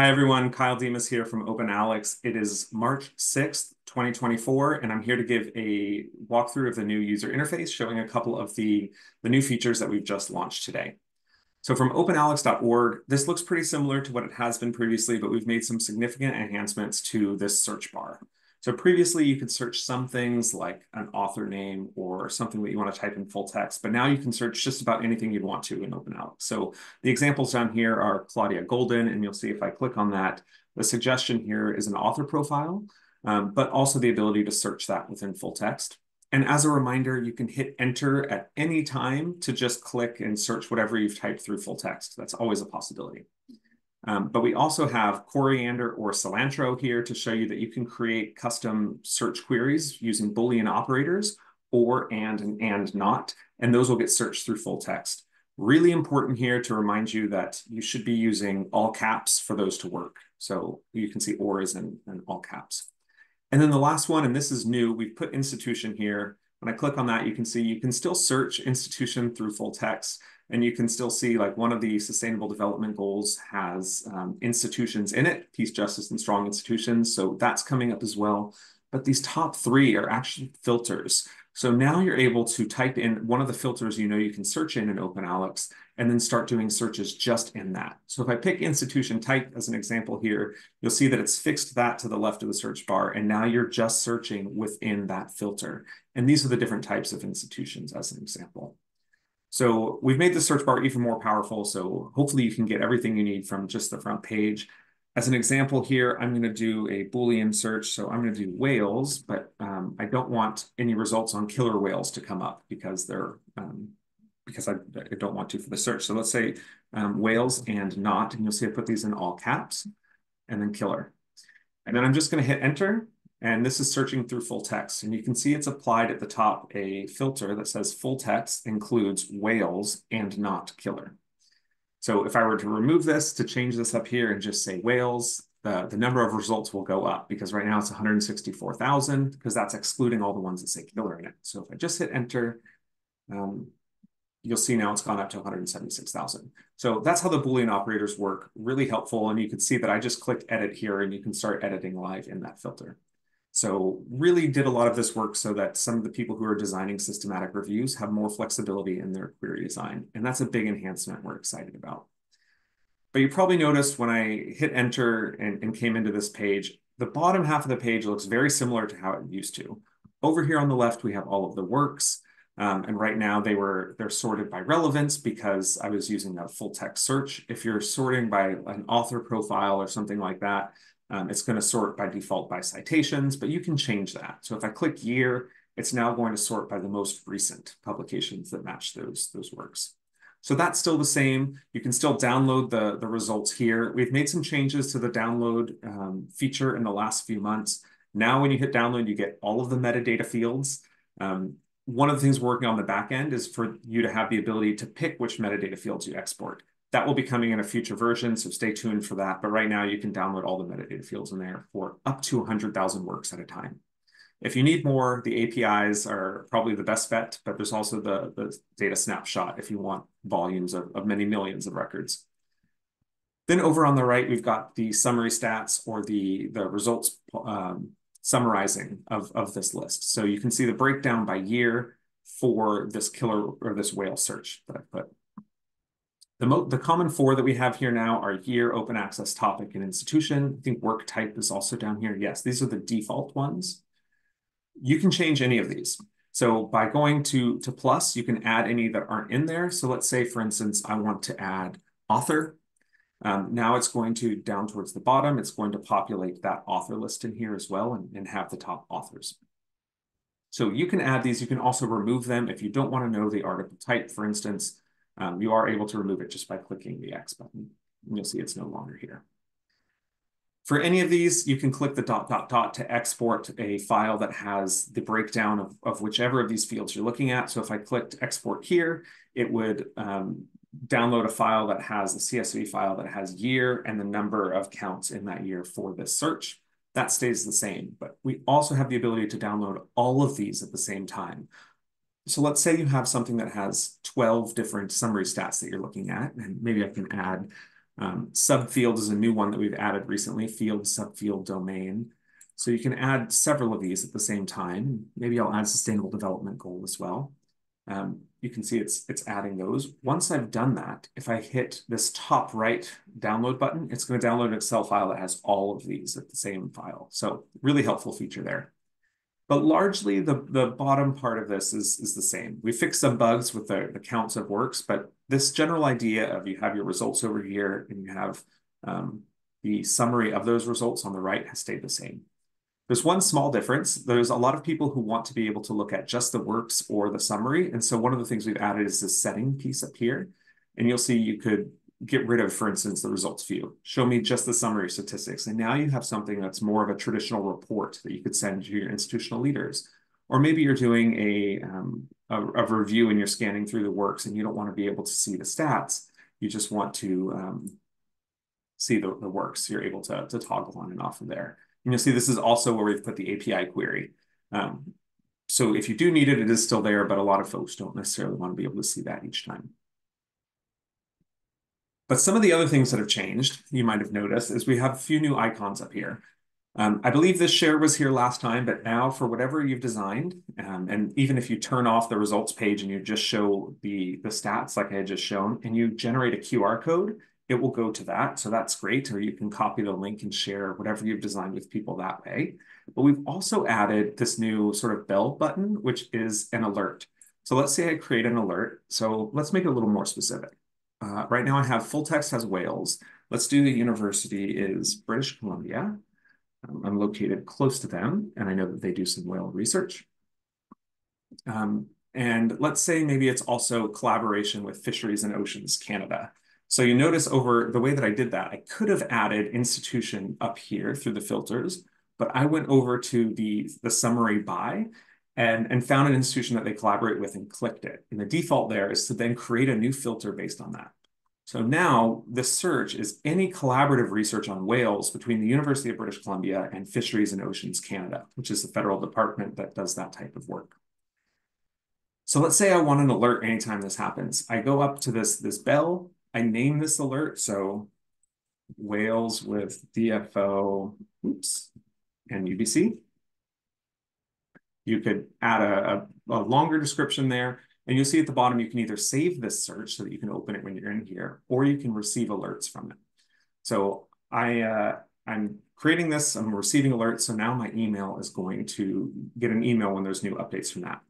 Hi, everyone. Kyle Demes here from OpenAlex. It is March 6th, 2024, and I'm here to give a walkthrough of the new user interface, showing a couple of the, the new features that we've just launched today. So from openalex.org, this looks pretty similar to what it has been previously, but we've made some significant enhancements to this search bar. So previously you could search some things like an author name or something that you want to type in full text, but now you can search just about anything you'd want to in OpenAlex. So the examples down here are Claudia Goldin, and you'll see if I click on that, the suggestion here is an author profile, um, but also the ability to search that within full text. And as a reminder, you can hit enter at any time to just click and search whatever you've typed through full text. That's always a possibility. Um, but we also have Coriander or Cilantro here to show you that you can create custom search queries using Boolean operators or and and, and not, and those will get searched through full text. Really important here to remind you that you should be using all caps for those to work. So you can see or is in, in all caps. And then the last one, and this is new, we've put institution here. When I click on that, you can see you can still search institution through full text, and you can still see like one of the sustainable development goals has um, institutions in it, peace, justice, and strong institutions. So that's coming up as well. But these top three are actually filters. So now you're able to type in one of the filters you know you can search in in OpenAlex and then start doing searches just in that. So if I pick institution type as an example here, you'll see that it's fixed that to the left of the search bar. And now you're just searching within that filter. And these are the different types of institutions as an example. So we've made the search bar even more powerful. So hopefully you can get everything you need from just the front page. As an example here, I'm going to do a Boolean search. So I'm going to do whales, but um, I don't want any results on killer whales to come up because they're um, because I, I, don't want to for the search. So let's say um, whales and not, and you'll see I put these in all caps and then killer. And then I'm just going to hit enter and this is searching through full text. And you can see it's applied at the top a filter that says full text includes whales and not killer. So if I were to remove this to change this up here and just say whales, the, the number of results will go up because right now it's 164,000 because that's excluding all the ones that say killer in it. So if I just hit enter, um, you'll see now it's gone up to 176,000. So that's how the Boolean operators work, really helpful. And you can see that I just clicked edit here and you can start editing live in that filter. So really did a lot of this work so that some of the people who are designing systematic reviews have more flexibility in their query design. And that's a big enhancement we're excited about. But you probably noticed when I hit enter and, and came into this page, the bottom half of the page looks very similar to how it used to. Over here on the left, we have all of the works. Um, and right now they were, they're sorted by relevance because I was using a full text search. If you're sorting by an author profile or something like that, um, it's going to sort by default by citations, but you can change that. So if I click year, it's now going to sort by the most recent publications that match those, those works. So that's still the same. You can still download the, the results here. We've made some changes to the download um, feature in the last few months. Now, when you hit download, you get all of the metadata fields. Um, one of the things we're working on the back end is for you to have the ability to pick which metadata fields you export. That will be coming in a future version, so stay tuned for that. But right now, you can download all the metadata fields in there for up to 100,000 works at a time. If you need more, the APIs are probably the best bet, but there's also the, the data snapshot if you want volumes of, of many millions of records. Then over on the right, we've got the summary stats or the, the results um, summarizing of, of this list. So you can see the breakdown by year for this killer or this whale search that I put. The, the common four that we have here now are year, open access, topic, and institution. I think work type is also down here. Yes, these are the default ones. You can change any of these. So by going to, to plus, you can add any that aren't in there. So let's say, for instance, I want to add author. Um, now it's going to, down towards the bottom, it's going to populate that author list in here as well and, and have the top authors. So you can add these. You can also remove them if you don't want to know the article type, for instance um, you are able to remove it just by clicking the X button. And you'll see it's no longer here. For any of these, you can click the dot, dot, dot to export a file that has the breakdown of, of whichever of these fields you're looking at. So if I clicked export here, it would um, download a file that has a CSV file that has year and the number of counts in that year for this search. That stays the same, but we also have the ability to download all of these at the same time. So let's say you have something that has 12 different summary stats that you're looking at, and maybe I can add Um, subfield is a new one that we've added recently, field, subfield, domain. So you can add several of these at the same time. Maybe I'll add sustainable development goal as well. Um, you can see it's it's adding those. Once I've done that, if I hit this top right download button, it's going to download an Excel file that has all of these at the same file. So really helpful feature there. But largely the, the bottom part of this is, is the same. We fixed some bugs with the, the counts of works, but this general idea of you have your results over here and you have um, the summary of those results on the right has stayed the same. There's one small difference. There's a lot of people who want to be able to look at just the works or the summary. And so one of the things we've added is this setting piece up here. And you'll see you could get rid of, for instance, the results view. Show me just the summary statistics. And now you have something that's more of a traditional report that you could send to your institutional leaders. Or maybe you're doing a, um, a, a, review and you're scanning through the works and you don't want to be able to see the stats. You just want to um, see the, the works. You're able to, to toggle on and off of there. And you'll see this is also where we've put the API query. Um, so if you do need it, it is still there, but a lot of folks don't necessarily want to be able to see that each time. But some of the other things that have changed, you might have noticed, is we have a few new icons up here. Um, I believe this share was here last time, but now for whatever you've designed, um, and even if you turn off the results page and you just show the, the stats like I had just shown, and you generate a QR code, it will go to that. So that's great. Or you can copy the link and share whatever you've designed with people that way. But we've also added this new sort of bell button, which is an alert. So let's say I create an alert. So let's make it a little more specific. Uh, right now I have full text has whales. Let's do the university is British Columbia. Um, I'm located close to them, and I know that they do some whale research. Um, and let's say maybe it's also collaboration with Fisheries and Oceans Canada. So you notice over the way that I did that, I could have added institution up here through the filters, but I went over to the, the summary by and, and found an institution that they collaborate with and clicked it. And the default there is to then create a new filter based on that. So now the search is any collaborative research on whales between the University of British Columbia and Fisheries and Oceans Canada, which is the federal department that does that type of work. So let's say I want an alert anytime this happens. I go up to this, this bell I name this alert. So whales with DFO, oops, and UBC. You could add a, a, a, longer description there. And you'll see at the bottom, you can either save this search so that you can open it when you're in here, or you can receive alerts from it. So I, uh, I'm creating this, I'm receiving alerts. So now my email is going to get an email when there's new updates from that.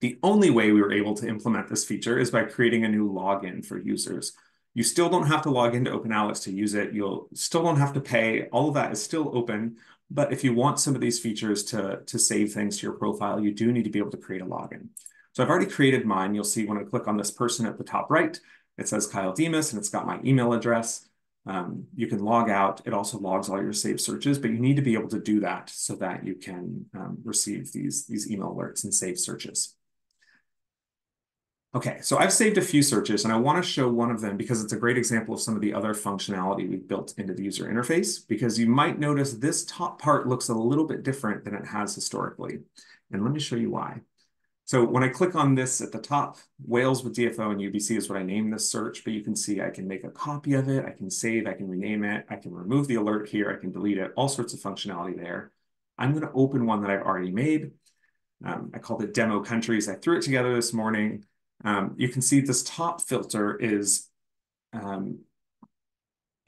The only way we were able to implement this feature is by creating a new login for users. You still don't have to log into OpenAlex to use it. You'll still don't have to pay. All of that is still open. But if you want some of these features to, to save things to your profile, you do need to be able to create a login. So I've already created mine. You'll see when I click on this person at the top right, it says Kyle Demes and it's got my email address. Um, you can log out. It also logs all your saved searches, but you need to be able to do that so that you can um, receive these, these email alerts and save searches. Okay, so I've saved a few searches and I want to show one of them because it's a great example of some of the other functionality we've built into the user interface because you might notice this top part looks a little bit different than it has historically. And let me show you why. So when I click on this at the top, whales with DFO and UBC is what I named this search, but you can see I can make a copy of it, I can save, I can rename it, I can remove the alert here, I can delete it, all sorts of functionality there. I'm going to open one that I've already made. Um, I called it demo countries. I threw it together this morning. Um, you can see this top filter is um,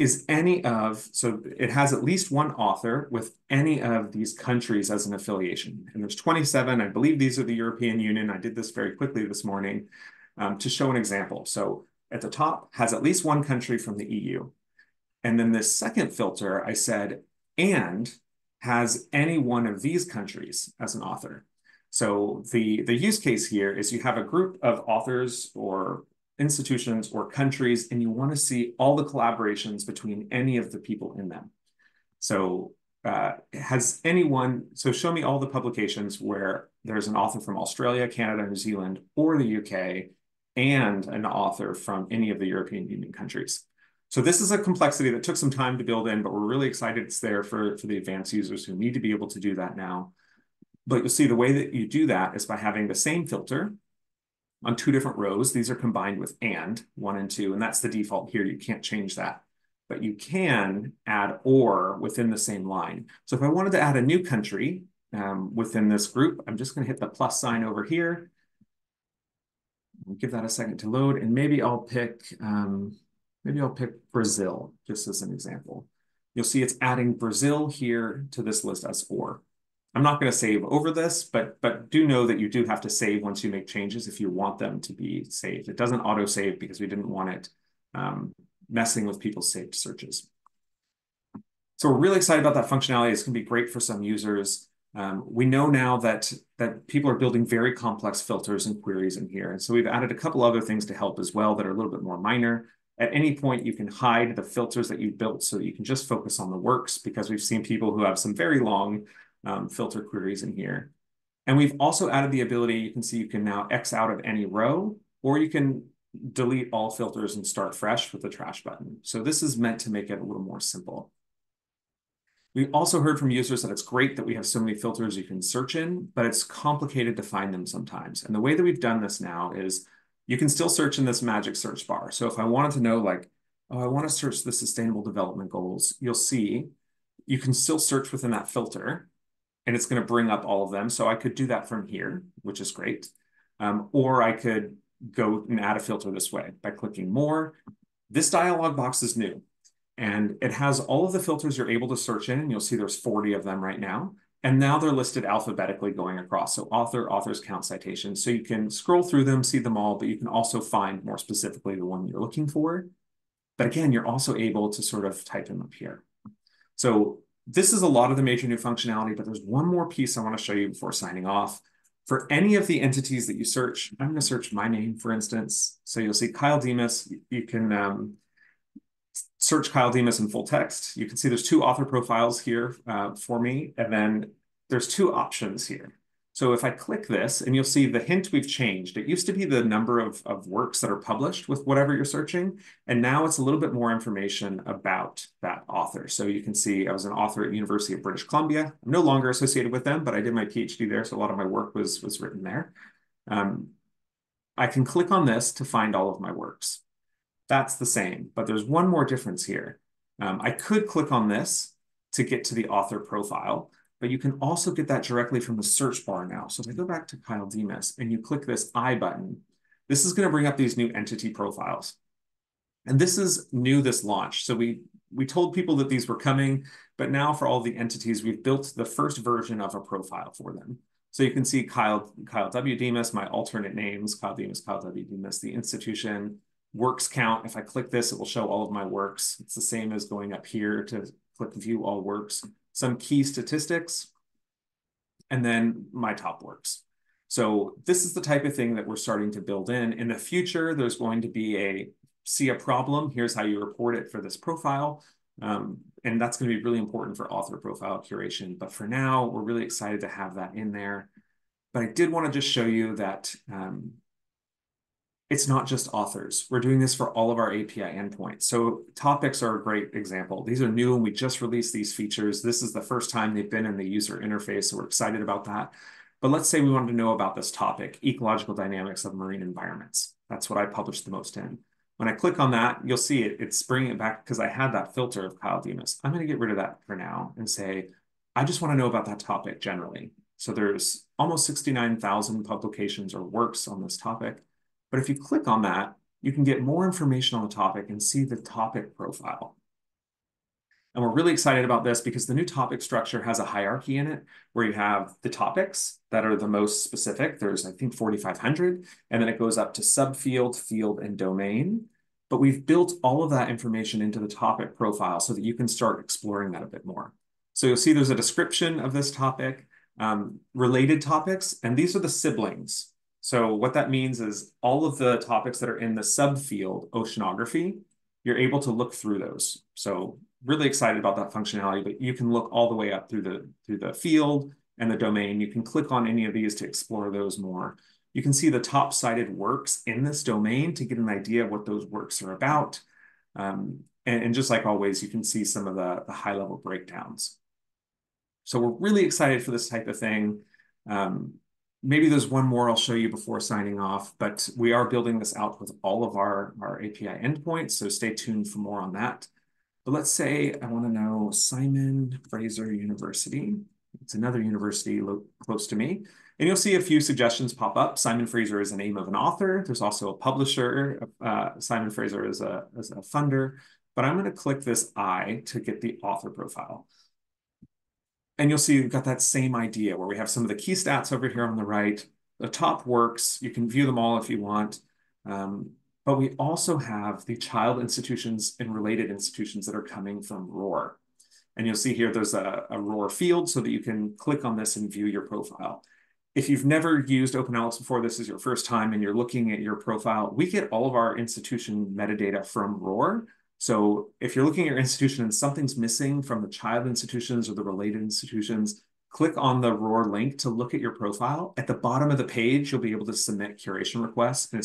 is any of, so it has at least one author with any of these countries as an affiliation. And there's 27, I believe these are the European Union. I did this very quickly this morning um, to show an example. So at the top has at least one country from the EU. And then this second filter, I said, and has any one of these countries as an author. So the, the use case here is you have a group of authors or institutions or countries, and you want to see all the collaborations between any of the people in them. So uh, has anyone, so show me all the publications where there's an author from Australia, Canada, New Zealand, or the UK, and an author from any of the European Union countries. So this is a complexity that took some time to build in, but we're really excited it's there for, for the advanced users who need to be able to do that now. But you'll see the way that you do that is by having the same filter. on two different rows. These are combined with and, one and two, and that's the default here. You can't change that. But you can add or within the same line. So if I wanted to add a new country um, within this group, I'm just going to hit the plus sign over here. Give that a second to load, and maybe I'll pick um, maybe I'll pick Brazil just as an example. You'll see it's adding Brazil here to this list as or. I'm not going to save over this, but but do know that you do have to save once you make changes if you want them to be saved. It doesn't auto save because we didn't want it um, messing with people's saved searches. So we're really excited about that functionality. It's going to be great for some users. Um, we know now that that people are building very complex filters and queries in here. And so we've added a couple other things to help as well that are a little bit more minor. At any point, you can hide the filters that you built so you can just focus on the works because we've seen people who have some very long um, filter queries in here. And we've also added the ability, you can see you can now X out of any row, or you can delete all filters and start fresh with the trash button. So this is meant to make it a little more simple. We also heard from users that it's great that we have so many filters you can search in, but it's complicated to find them sometimes. And the way that we've done this now is you can still search in this magic search bar. So if I wanted to know like, oh, I want to search the sustainable development goals, you'll see you can still search within that filter and it's going to bring up all of them. So I could do that from here, which is great. Um, or I could go and add a filter this way by clicking more. This dialog box is new and it has all of the filters you're able to search in. And you'll see there's 40 of them right now. And now they're listed alphabetically going across. So author, authors count citations. So you can scroll through them, see them all, but you can also find more specifically the one you're looking for. But again, you're also able to sort of type them up here. So this is a lot of the major new functionality, but there's one more piece I want to show you before signing off. For any of the entities that you search, I'm going to search my name, for instance. So you'll see Kyle Demes. You can um, search Kyle Demes in full text. You can see there's two author profiles here uh, for me, and then there's two options here. So if I click this, and you'll see the hint we've changed. It used to be the number of, of works that are published with whatever you're searching, and now it's a little bit more information about that author. So you can see I was an author at University of British Columbia. I'm no longer associated with them, but I did my PhD there, so a lot of my work was, was written there. Um, I can click on this to find all of my works. That's the same, but there's one more difference here. Um, I could click on this to get to the author profile, but you can also get that directly from the search bar now. So if I go back to Kyle Demes and you click this I button, this is going to bring up these new entity profiles. And this is new this launch. So we, we told people that these were coming, but now for all the entities, we've built the first version of a profile for them. So you can see Kyle, Kyle W. Demes, my alternate names, Kyle Demes, Kyle W. Demes, the institution, works count. If I click this, it will show all of my works. It's the same as going up here to click view all works some key statistics, and then my top works. So this is the type of thing that we're starting to build in. In the future, there's going to be a see a problem. Here's how you report it for this profile. Um, and that's going to be really important for author profile curation. But for now, we're really excited to have that in there. But I did want to just show you that um, it's not just authors. We're doing this for all of our API endpoints. So topics are a great example. These are new and we just released these features. This is the first time they've been in the user interface, so we're excited about that. But let's say we wanted to know about this topic, ecological dynamics of marine environments. That's what I published the most in. When I click on that, you'll see it, it's bringing it back because I had that filter of Kyle Demes. I'm going to get rid of that for now and say, I just want to know about that topic generally. So there's almost 69,000 publications or works on this topic. But if you click on that, you can get more information on the topic and see the topic profile. And we're really excited about this because the new topic structure has a hierarchy in it where you have the topics that are the most specific. There's, I think, 4,500, and then it goes up to subfield, field, and domain. But we've built all of that information into the topic profile so that you can start exploring that a bit more. So you'll see there's a description of this topic, um, related topics, and these are the siblings so what that means is all of the topics that are in the subfield oceanography, you're able to look through those. So really excited about that functionality, but you can look all the way up through the, through the field and the domain. You can click on any of these to explore those more. You can see the top cited works in this domain to get an idea of what those works are about. Um, and, and, just like always, you can see some of the, the high level breakdowns. So we're really excited for this type of thing. Um, maybe there's one more I'll show you before signing off, but we are building this out with all of our, our API endpoints, so stay tuned for more on that. But let's say I want to know Simon Fraser University. It's another university close to me. And you'll see a few suggestions pop up. Simon Fraser is the name of an author. There's also a publisher. Uh, Simon Fraser is a, is a funder. But I'm going to click this I to get the author profile. And you'll see we've got that same idea where we have some of the key stats over here on the right. The top works. You can view them all if you want. Um, but we also have the child institutions and related institutions that are coming from ROR. And you'll see here there's a, a ROR field so that you can click on this and view your profile. If you've never used OpenAlex before, this is your first time and you're looking at your profile, we get all of our institution metadata from ROR. So if you're looking at your institution and something's missing from the child institutions or the related institutions, click on the ROR link to look at your profile. At the bottom of the page, you'll be able to submit curation requests. And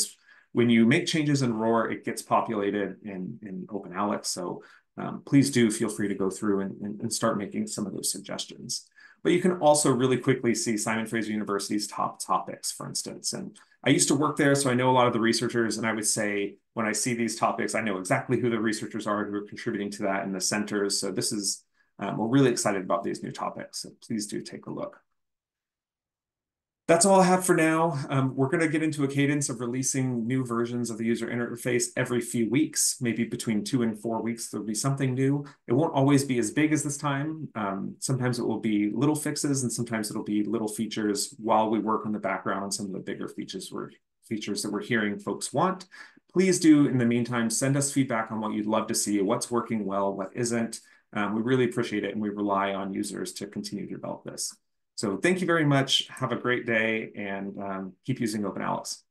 when you make changes in ROR, it gets populated in, in OpenAlex. So um, please do feel free to go through and, and, and start making some of those suggestions. But you can also really quickly see Simon Fraser University's top topics, for instance. And I used to work there, so I know a lot of the researchers, and I would say when I see these topics, I know exactly who the researchers are who are contributing to that in the centers. So this is, um, we're really excited about these new topics. So please do take a look that's all I have for now. Um, we're going to get into a cadence of releasing new versions of the user interface every few weeks, maybe between two and four weeks, there'll be something new. It won't always be as big as this time. Um, sometimes it will be little fixes and sometimes it'll be little features while we work on the background on some of the bigger features, we're, features that we're hearing folks want. Please do, in the meantime, send us feedback on what you'd love to see, what's working well, what isn't. Um, we really appreciate it and we rely on users to continue to develop this. So thank you very much. Have a great day and um, keep using OpenAlex.